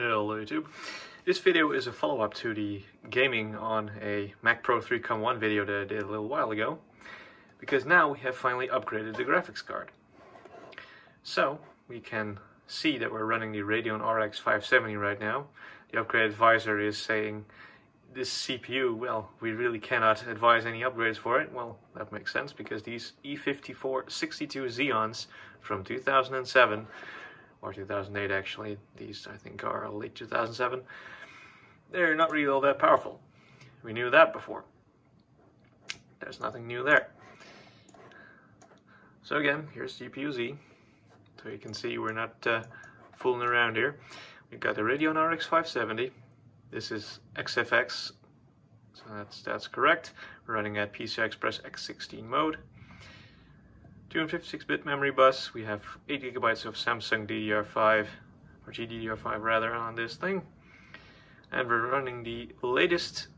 Hello YouTube. This video is a follow-up to the gaming on a Mac Pro 3.1 video that I did a little while ago because now we have finally upgraded the graphics card. So we can see that we're running the Radeon RX 570 right now. The upgrade advisor is saying this CPU, well, we really cannot advise any upgrades for it. Well, that makes sense because these E5462 Xeons from 2007 or 2008 actually. These I think are late 2007. They're not really all that powerful. We knew that before. There's nothing new there. So again, here's GPU Z. So you can see we're not uh, fooling around here. We've got the Radeon RX 570. This is XFX, so that's that's correct. We're running at PCI Express X16 mode. 256-bit memory bus. We have 8 gigabytes of Samsung DDR5 or GDDR5 rather on this thing, and we're running the latest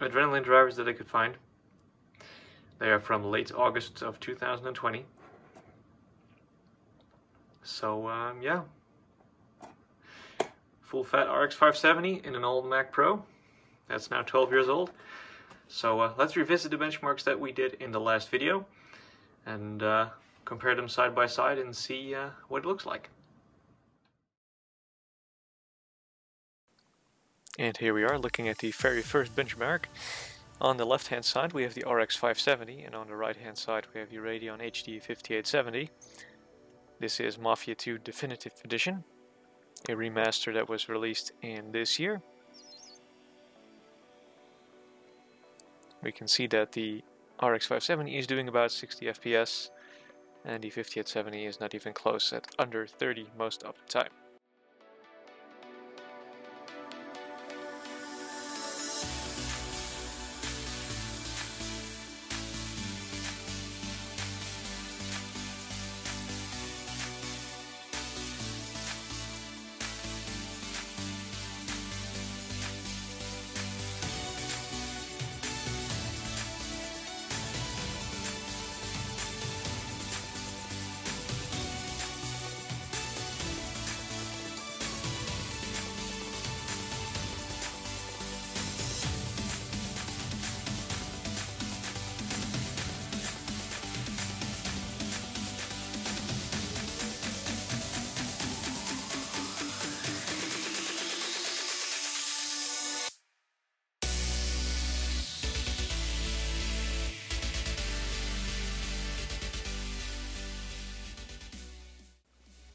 Adrenalin drivers that I could find. They are from late August of 2020. So um, yeah, full fat RX 570 in an old Mac Pro. That's now 12 years old. So uh, let's revisit the benchmarks that we did in the last video and uh, compare them side by side and see uh, what it looks like. And here we are looking at the very first benchmark. On the left hand side we have the RX 570 and on the right hand side we have the Radeon HD 5870. This is Mafia 2 Definitive Edition, a remaster that was released in this year. We can see that the RX 570 is doing about 60 FPS and the 5870 is not even close at under 30 most of the time.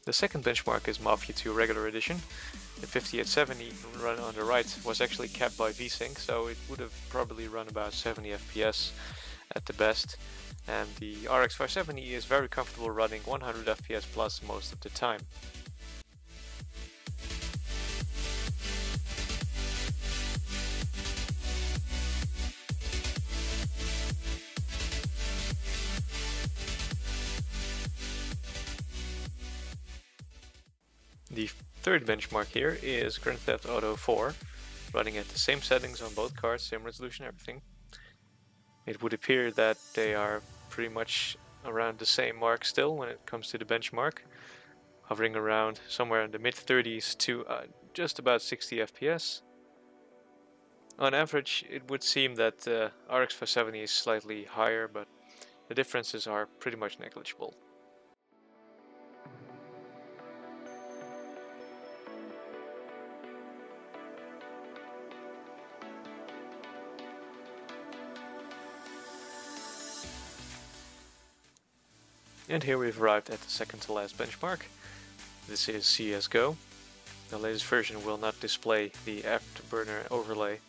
The second benchmark is Mafia 2 Regular Edition. The 5870 run on the right was actually capped by VSync, so it would have probably run about 70 FPS at the best. And the RX 570 is very comfortable running 100 FPS plus most of the time. The third benchmark here is Grand Theft Auto 4, running at the same settings on both cards, same resolution, everything. It would appear that they are pretty much around the same mark still when it comes to the benchmark, hovering around somewhere in the mid 30s to uh, just about 60 FPS. On average, it would seem that uh, RX 470 is slightly higher, but the differences are pretty much negligible. And here we've arrived at the second to last benchmark. This is CSGO. The latest version will not display the Afterburner overlay,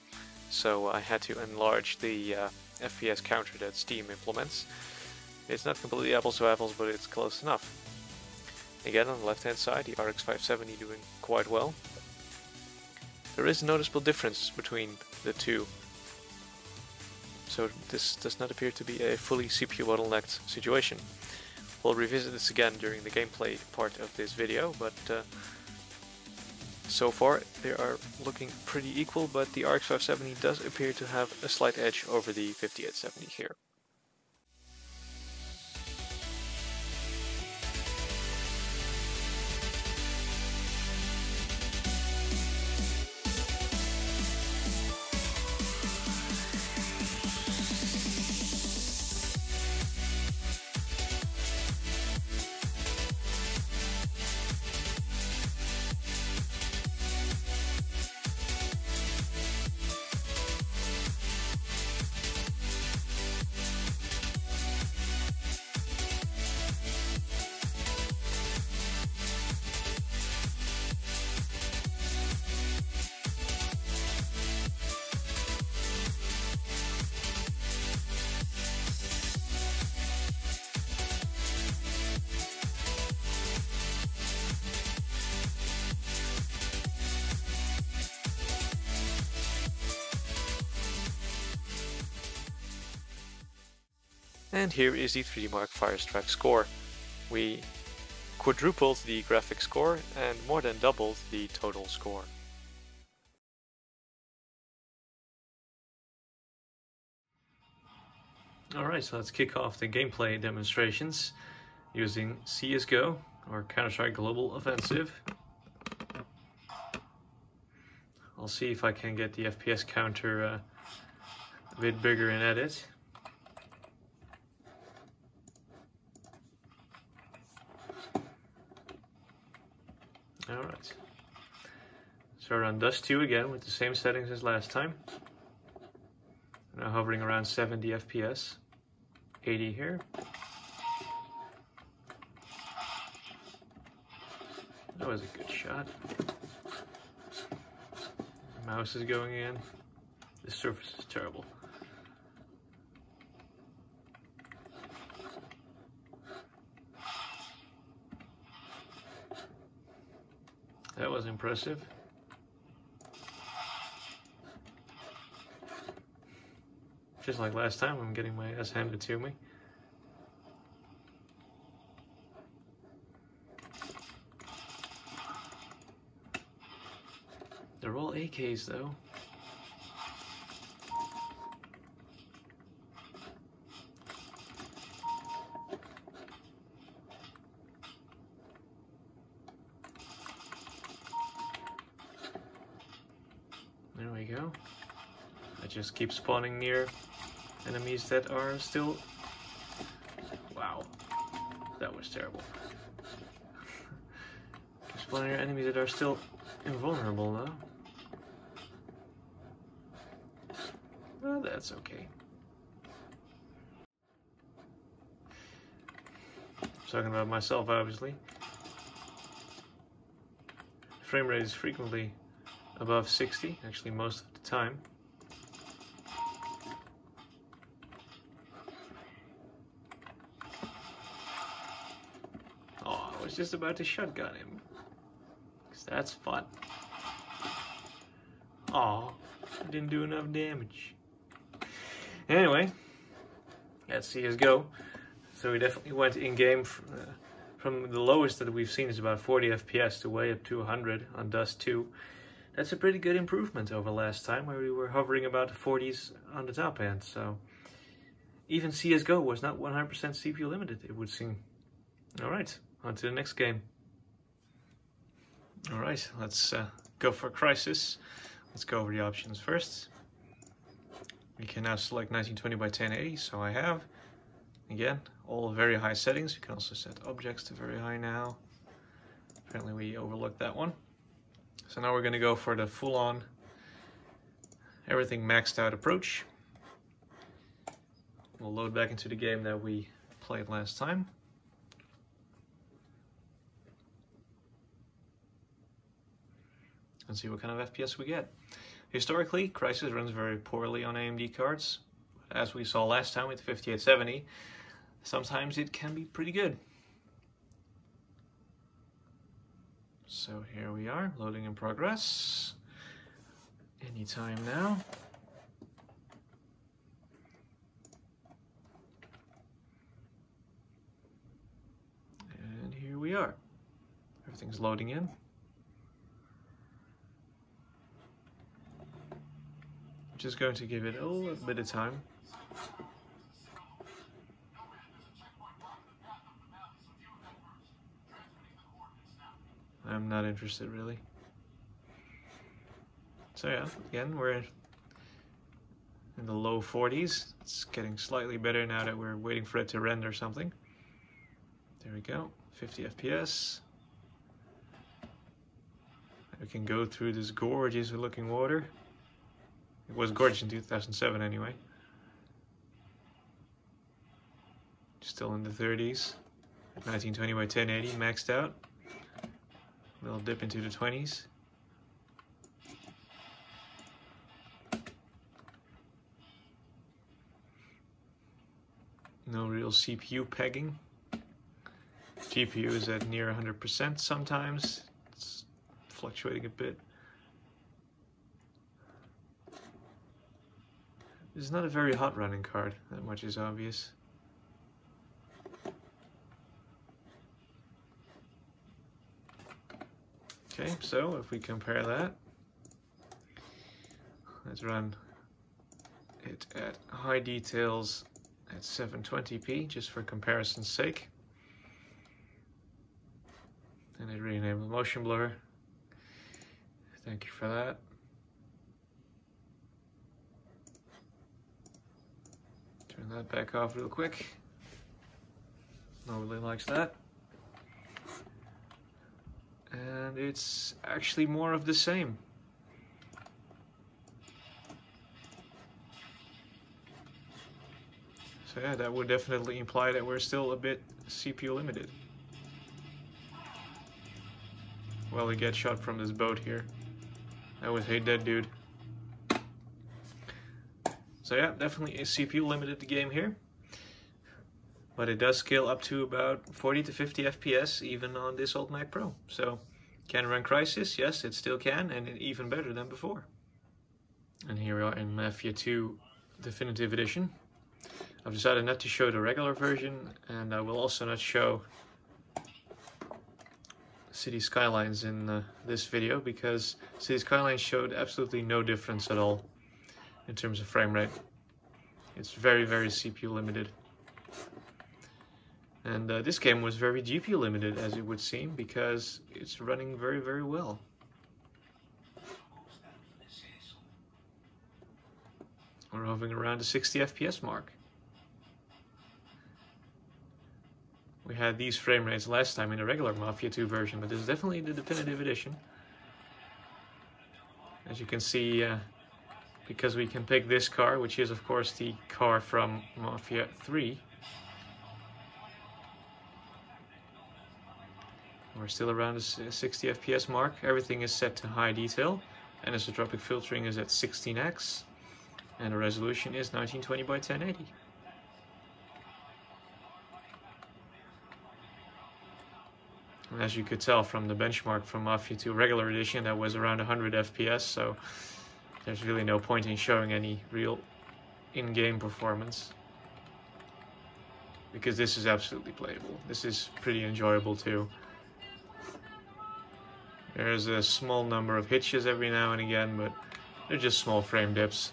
so I had to enlarge the uh, FPS counter that Steam implements. It's not completely apples to apples, but it's close enough. Again, on the left hand side, the RX 570 doing quite well. There is a noticeable difference between the two. So this does not appear to be a fully CPU bottlenecked situation. We'll revisit this again during the gameplay part of this video, but uh, so far they are looking pretty equal, but the RX 570 does appear to have a slight edge over the 5870 here. And here is the 3D Mark Firestrike score. We quadrupled the graphic score and more than doubled the total score. Alright, so let's kick off the gameplay demonstrations using CSGO or Counter-Strike Global Offensive. I'll see if I can get the FPS counter uh, a bit bigger in edit. Alright. So we're on Dust 2 again with the same settings as last time. Now hovering around 70 FPS. 80 here. That was a good shot. mouse is going in. The surface is terrible. That was impressive. Just like last time, I'm getting my ass handed to me. They're all AKs though. Go. I just keep spawning near enemies that are still... Wow. That was terrible. keep spawning near enemies that are still invulnerable though. Well, that's okay. talking about myself, obviously. Frame rate is frequently above 60, actually most of the time. Oh, I was just about to shotgun him. Cause that's fun. Oh, I didn't do enough damage. Anyway, let's see us go. So we definitely went in-game uh, from the lowest that we've seen is about 40 FPS to way up to 100 on Dust 2 that's a pretty good improvement over last time where we were hovering about the 40s on the top end. So even CSGO was not 100% CPU limited, it would seem. All right, on to the next game. All right, let's uh, go for Crysis. Let's go over the options first. We can now select 1920 by 1080, so I have. Again, all very high settings. You can also set objects to very high now. Apparently we overlooked that one. So now we're going to go for the full-on everything maxed out approach. We'll load back into the game that we played last time. And see what kind of FPS we get. Historically, Crysis runs very poorly on AMD cards. As we saw last time with the 5870, sometimes it can be pretty good. So here we are, loading in progress. Anytime now. And here we are. Everything's loading in. Just going to give it a little bit of time. I'm not interested really. So yeah, again, we're in the low 40s. It's getting slightly better now that we're waiting for it to render something. There we go, 50 FPS. We can go through this gorgeous looking water. It was gorgeous in 2007 anyway. Still in the 30s. 1920 by 1080 maxed out. Little dip into the 20s. No real CPU pegging. GPU is at near 100% sometimes. It's fluctuating a bit. It's not a very hot running card, that much is obvious. Okay, so if we compare that, let's run it at high details at 720p, just for comparison's sake. And I renamed the motion blur. Thank you for that. Turn that back off real quick. Nobody likes that. And it's actually more of the same. So yeah, that would definitely imply that we're still a bit CPU limited. Well, we get shot from this boat here. I would hate that dude. So yeah, definitely a CPU limited game here. But it does scale up to about 40 to 50 FPS even on this old Mac Pro. So can run Crysis? Yes, it still can and even better than before. And here we are in Mafia 2 Definitive Edition. I've decided not to show the regular version and I will also not show City Skylines in uh, this video because City Skylines showed absolutely no difference at all in terms of frame rate. It's very, very CPU limited. And uh, this game was very GPU limited as it would seem because it's running very, very well. We're hovering around the 60 FPS mark. We had these frame rates last time in the regular Mafia 2 version, but this is definitely the definitive edition. As you can see, uh, because we can pick this car, which is of course the car from Mafia 3. We're still around the uh, 60 FPS mark. Everything is set to high detail. Anisotropic filtering is at 16x. And the resolution is 1920 by 1080. And as you could tell from the benchmark from Mafia 2 regular edition that was around 100 FPS so there's really no point in showing any real in-game performance because this is absolutely playable this is pretty enjoyable too there's a small number of hitches every now and again but they're just small frame dips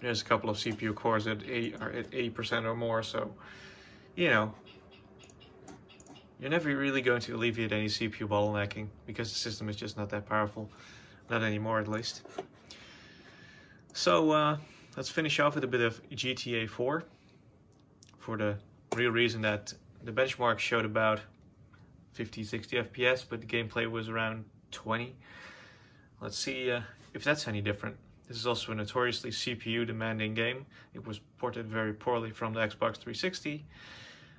there's a couple of CPU cores at 80 or at 80% or more so you know you're never really going to alleviate any CPU bottlenecking because the system is just not that powerful. Not anymore, at least. So, uh, let's finish off with a bit of GTA 4 for the real reason that the benchmark showed about 50, 60 FPS, but the gameplay was around 20. Let's see uh, if that's any different. This is also a notoriously CPU demanding game. It was ported very poorly from the Xbox 360.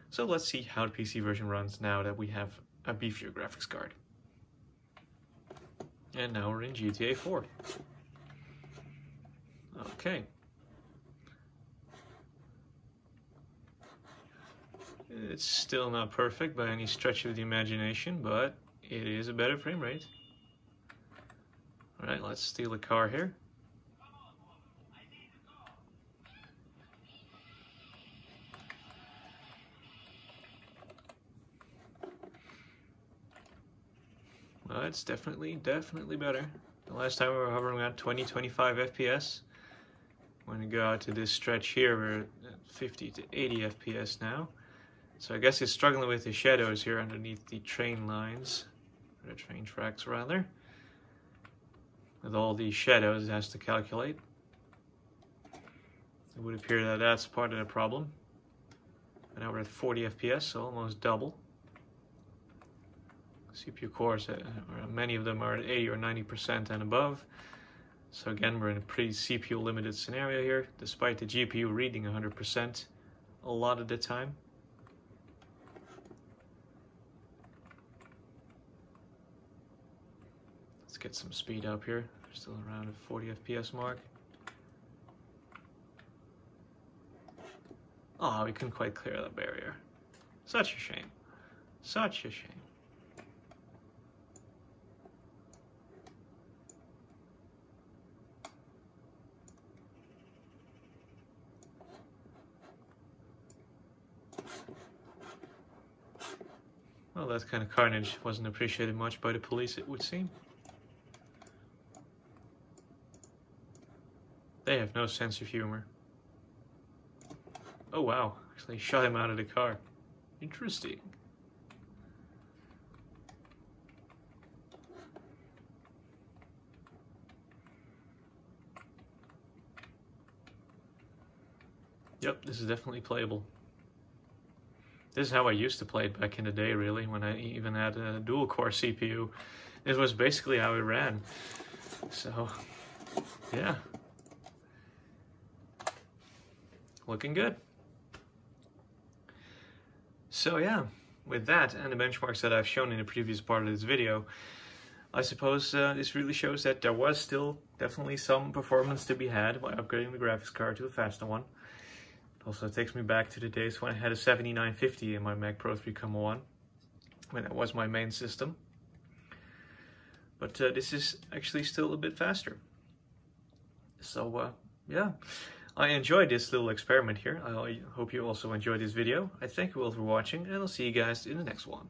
So let's see how the PC version runs now that we have a beefier graphics card. And now we're in GTA 4. Okay. It's still not perfect by any stretch of the imagination, but it is a better frame rate. Alright, let's steal a car here. Uh, it's definitely, definitely better. The last time we were hovering around 20, 25 FPS. When we go out to this stretch here, we're at 50 to 80 FPS now. So I guess it's struggling with the shadows here underneath the train lines, or the train tracks rather. With all these shadows it has to calculate. It would appear that that's part of the problem. And now we're at 40 FPS, so almost double. CPU cores, uh, many of them are at 80 or 90% and above. So again, we're in a pretty CPU limited scenario here, despite the GPU reading 100% a lot of the time. Get some speed up here, still around a 40 FPS mark. Oh, we couldn't quite clear that barrier. Such a shame. Such a shame. Well, that kind of carnage wasn't appreciated much by the police, it would seem. They have no sense of humor. Oh wow, actually shot him out of the car. Interesting. Yep, this is definitely playable. This is how I used to play it back in the day, really, when I even had a dual-core CPU. This was basically how it ran. So, yeah. Looking good. So yeah, with that and the benchmarks that I've shown in the previous part of this video, I suppose uh, this really shows that there was still definitely some performance to be had by upgrading the graphics card to a faster one. Also takes me back to the days when I had a 7950 in my Mac Pro 3.1, when that was my main system. But uh, this is actually still a bit faster. So uh, yeah, I enjoyed this little experiment here. I hope you also enjoyed this video. I thank you all for watching and I'll see you guys in the next one.